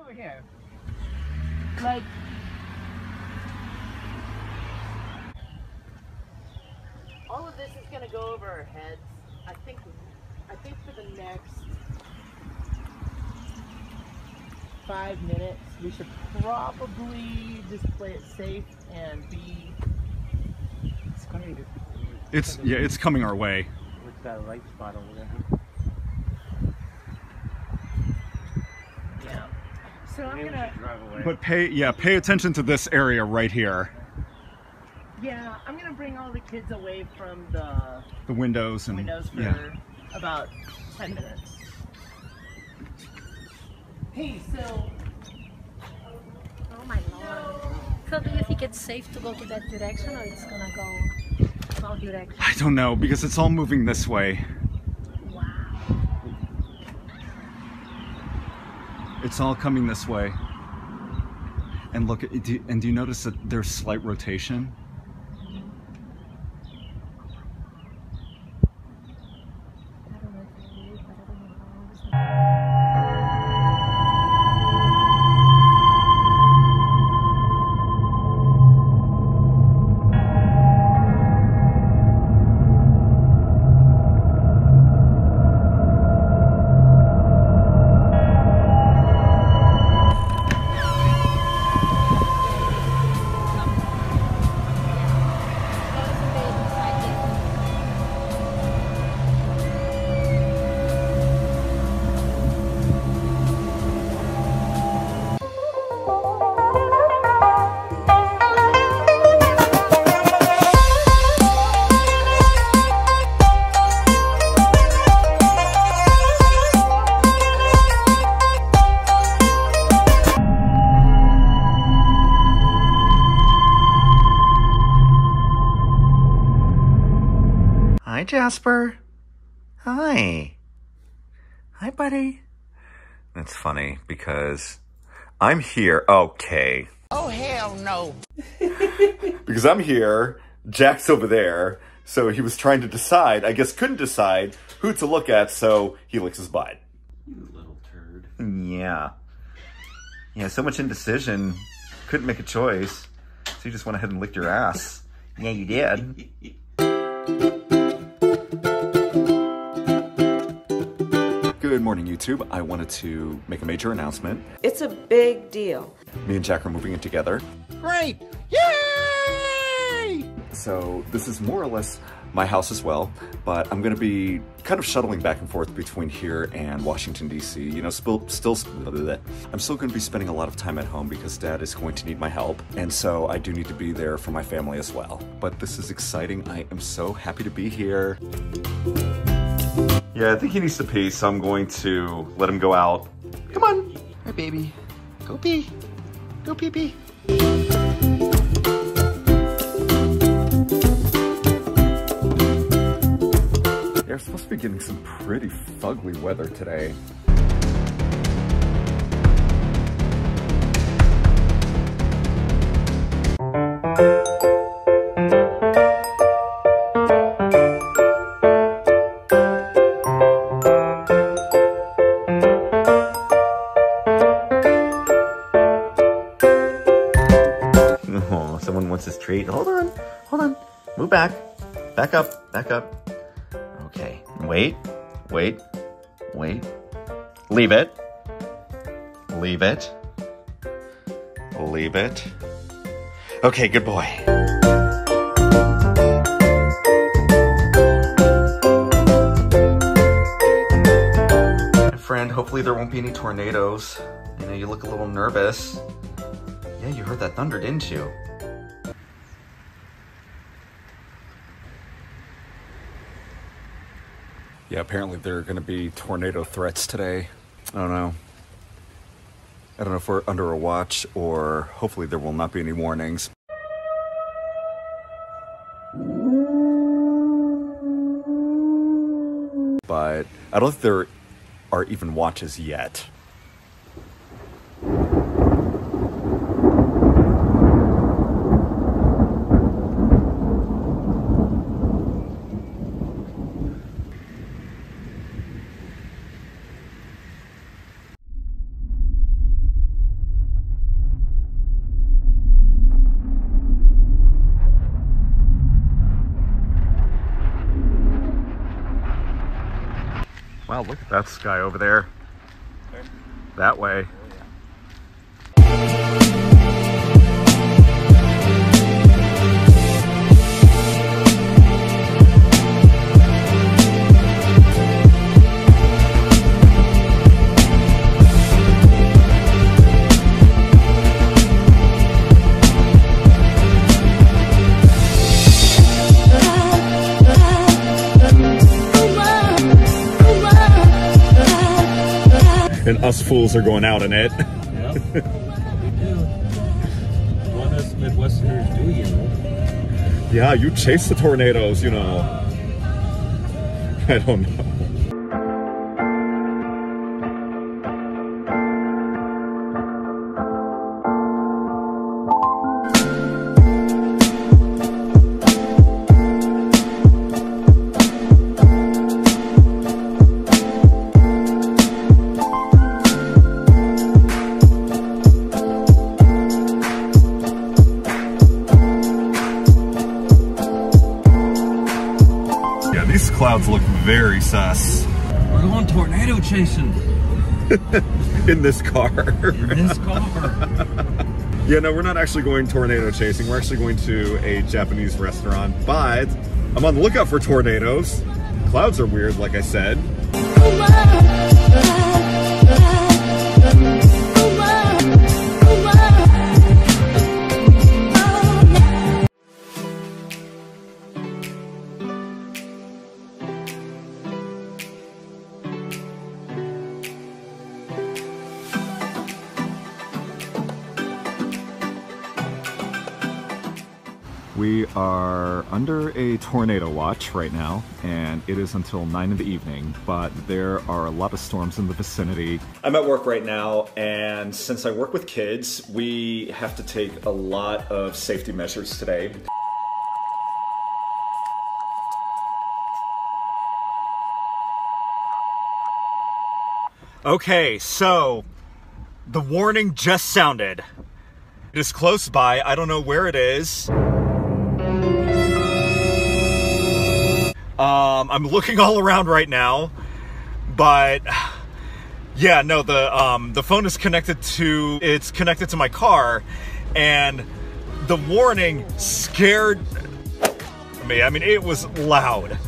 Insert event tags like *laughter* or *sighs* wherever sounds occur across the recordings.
over here. Like, all of this is gonna go over our heads. I think, I think for the next five minutes, we should probably just play it safe and be. It's coming It's yeah, it's coming our way. with that light spot over there. Yeah. So I'm Maybe gonna. drive away. But pay yeah, pay attention to this area right here. Yeah, I'm gonna bring all the kids away from the The windows and windows for yeah. about 10 minutes. Hey, so Oh my lord. So do you think it's safe to go to that direction or it's gonna go all direction? I don't know because it's all moving this way. It's all coming this way. And look, at- and do you notice that there's slight rotation? Jasper. Hi. Hi, buddy. That's funny because I'm here. Okay. Oh hell no. *laughs* Because I'm here, Jack's over there, so he was trying to decide, I guess couldn't decide who to look at, so he licks his butt. You little turd. Yeah. Yeah, so much indecision. Couldn't make a choice. So you just went ahead and licked your ass. Yeah, you did. *laughs* Good morning, YouTube. I wanted to make a major announcement. It's a big deal. Me and Jack are moving in together. Great! Yay! So this is more or less my house as well, but I'm gonna be kind of shuttling back and forth between here and Washington, D.C. You know, still, still, *laughs* I'm still gonna be spending a lot of time at home because dad is going to need my help. And so I do need to be there for my family as well. But this is exciting. I am so happy to be here. Yeah, I think he needs to pee, so I'm going to let him go out. Come on. Hi, baby. Go pee. Go pee pee. They're supposed to be getting some pretty fugly weather today. Wait. Leave it. Leave it. Leave it. Okay, good boy. Friend, hopefully there won't be any tornadoes. You know, you look a little nervous. Yeah, you heard that thunder, didn't you? Yeah, apparently there are going to be tornado threats today. I don't know. I don't know if we're under a watch or hopefully there will not be any warnings. But I don't think there are even watches yet. Wow, look at that sky over there. That way. And us fools are going out in it. *laughs* Do. What us Midwesterners do, you know. Yeah, you chase the tornadoes, you know. *laughs* I don't know. Very sus We're going tornado chasing *laughs* in this car. in this car. *laughs* Yeah, no, we're not actually going tornado chasing. We're actually going to a Japanese restaurant, but I'm on the lookout for tornadoes. Clouds are weird, like I said. Under a tornado watch right now, and it is until 9 in the evening, but there are a lot of storms in the vicinity. I'm at work right now, and since I work with kids, we have to take a lot of safety measures today. Okay, so the warning just sounded. It is close by. I don't know where it is. Um, I'm looking *laughs* all around right now, but yeah, no, the um, the phone is connected to it's connected to my car, and the warning scared me. I mean, it was loud,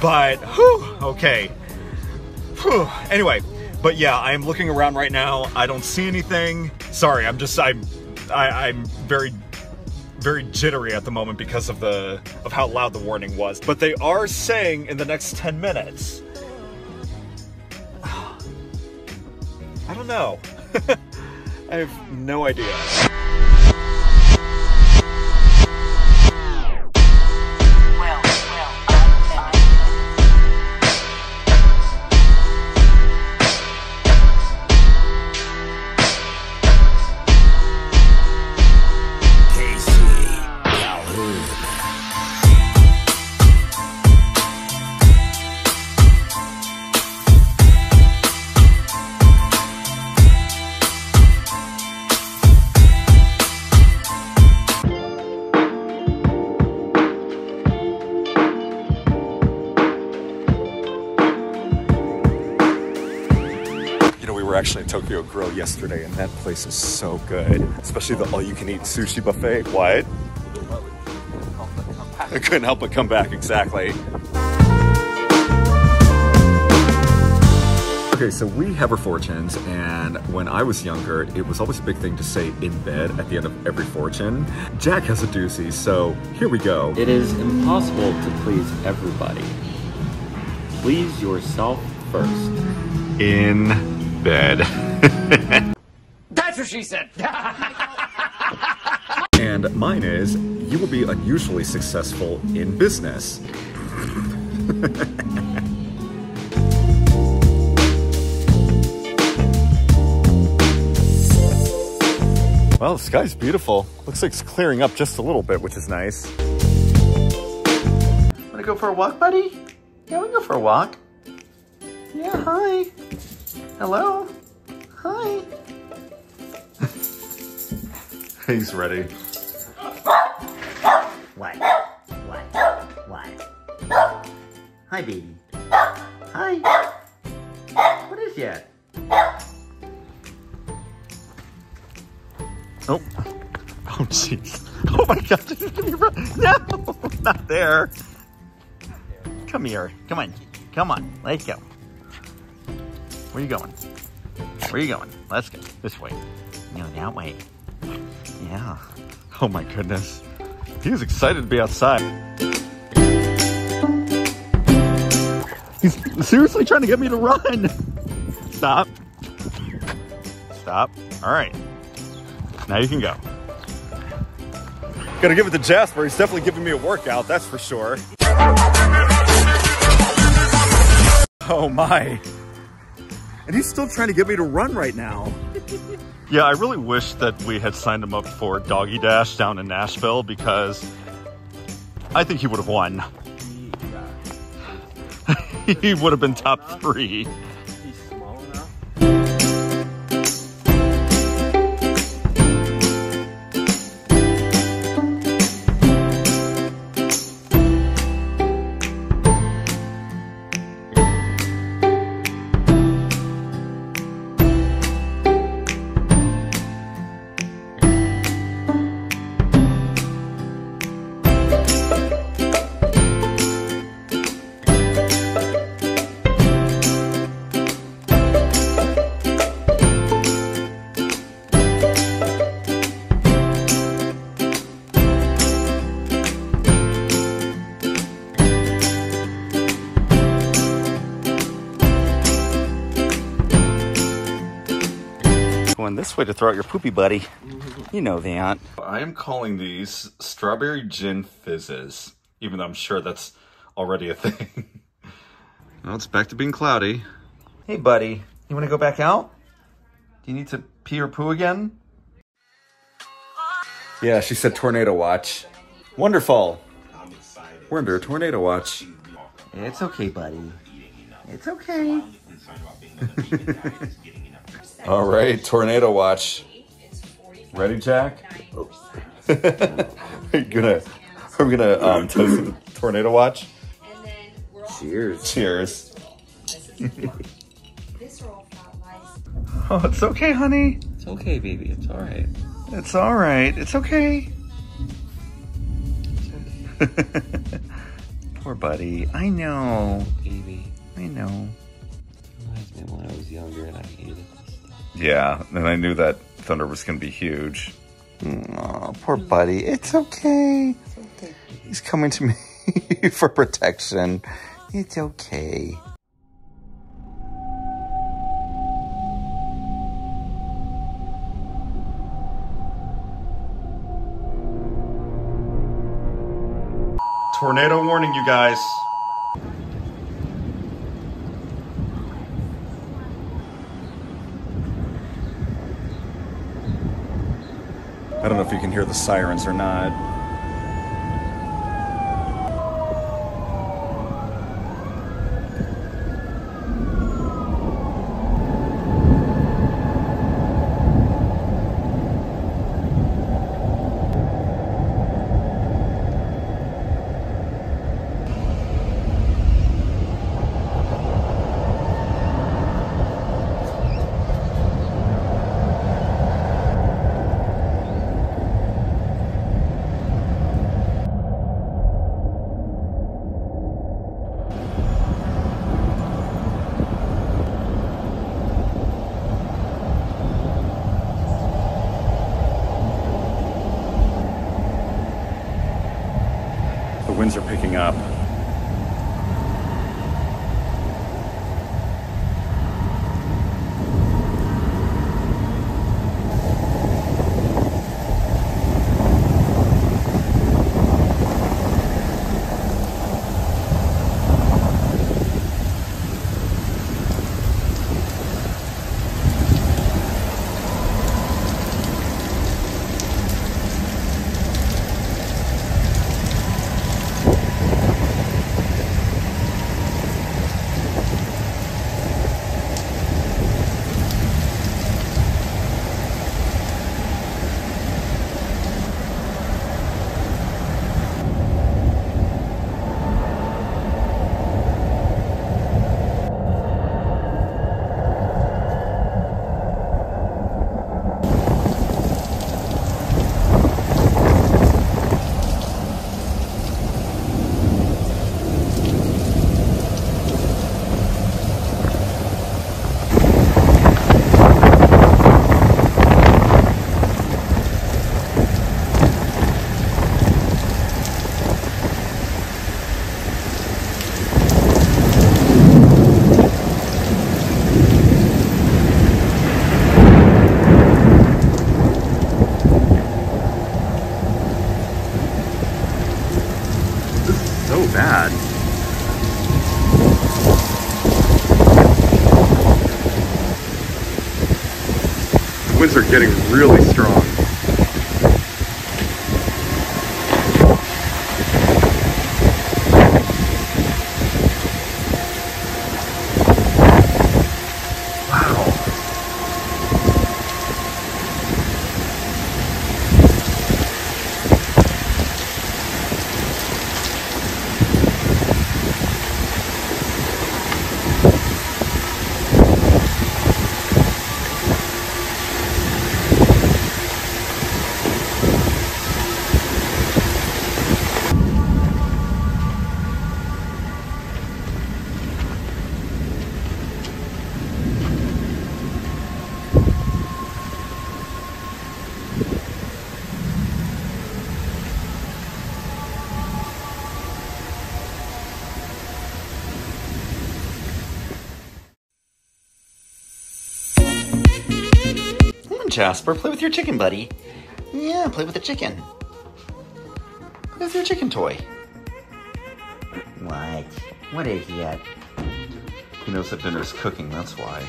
but whew, okay. Whew. Anyway, but yeah, I am looking around right now. I don't see anything. Sorry, I'm just I'm I, I'm very very jittery at the moment because of the of how loud the warning was. But they are saying in the next 10 minutes. *sighs* I don't know. *laughs* I have no idea. Grill yesterday, and that place is so good. Especially the all-you-can-eat sushi buffet. What? I couldn't help but come back, exactly. Okay, so we have our fortunes, and when I was younger, it was always a big thing to say in bed at the end of every fortune. Jack has a doozy, so here we go. It is impossible to please everybody. Please yourself first. In bed. *laughs* *laughs* That's what she said. *laughs* and mine is, you will be unusually successful in business. *laughs* well, the sky's beautiful. Looks like it's clearing up just a little bit, which is nice. Wanna go for a walk, buddy? Yeah, we can go for a walk. Yeah, hi. Hello. Hi. *laughs* He's ready. What? What? What? Hi, baby. Hi. What is that? Oh. Oh, jeez. *laughs* Oh, my God. *laughs* no, not there. Come here. Come on. Come on. Let's go. Where are you going? Where are you going? Let's go. This way. No, that way. Yeah. Oh my goodness. He was excited to be outside. He's seriously trying to get me to run. Stop. Stop. All right. Now you can go. Gotta give it to Jasper. He's definitely giving me a workout, that's for sure. *laughs* Oh my. And he's still trying to get me to run right now. *laughs* yeah, I really wish that we had signed him up for Doggy Dash down in Nashville because I think he would have won. *laughs* he would have been top three. This way to throw out your poopy buddy. You know that. I am calling these strawberry gin fizzes, even though I'm sure that's already a thing. *laughs* well, it's back to being cloudy. Hey, buddy. You want to go back out? Do you need to pee or poo again? Yeah, she said tornado watch. Wonderful. We're under a tornado watch. It's okay, buddy. It's okay. *laughs* All right, tornado watch. Ready, Jack? are *laughs* you gonna? Are we gonna um, toast the tornado watch? Cheers. Cheers. *laughs* oh, it's okay, honey. It's okay, baby. It's all right. It's all right. It's okay. *laughs* Poor buddy. I know. Baby. I know. Reminds me when I was younger and I hated this stuff. Yeah, and I knew that thunder was going to be huge. Oh, poor buddy. It's okay. He's coming to me *laughs* for protection. It's okay. Tornado warning, you guys. I don't know if you can hear the sirens or not. Up. Getting really strong. Jasper, play with your chicken, buddy. Yeah, play with the chicken. Play with your chicken toy. What? What is it? He knows that dinner's cooking, that's why.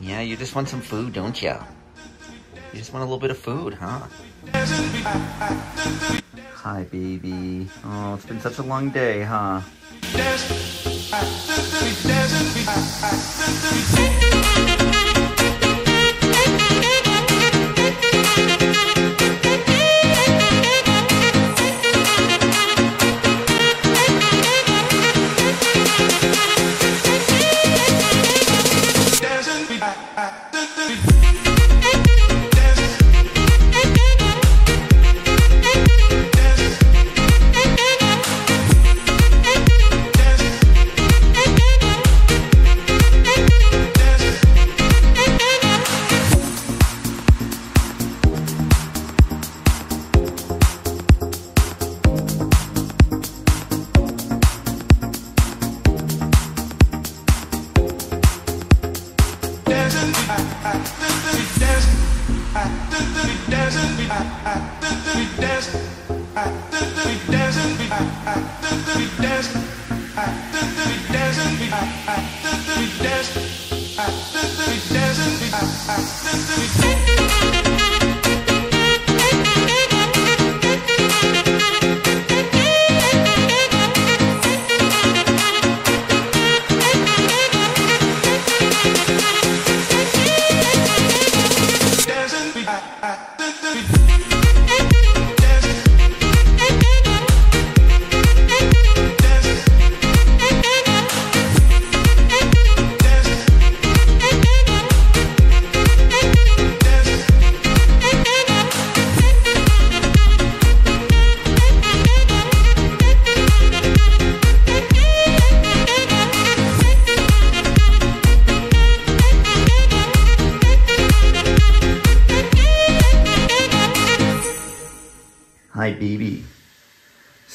Yeah, you just want some food, don't you? You just want a little bit of food, huh? Hi, baby. Oh, it's been such a long day, huh?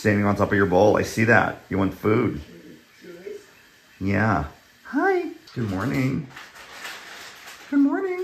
standing on top of your bowl. I see that. You want food. Yeah. Hi. Good morning. Good morning.